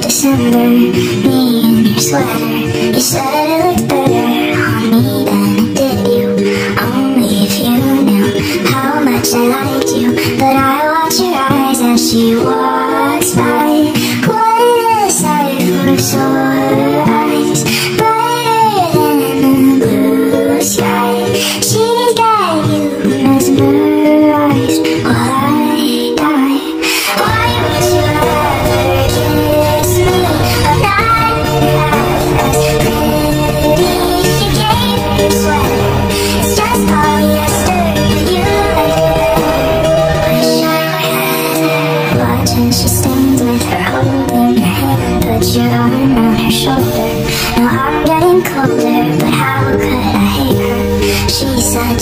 December Me in your sweater. You said it looked better on me than it did you. Only if you knew how much I liked you But I watch your eyes as she walks by What sore eyes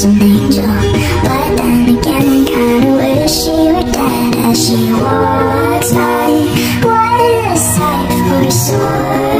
Such an angel, but then again, I kinda wish she were dead as she walks by. What a sight for sore eyes,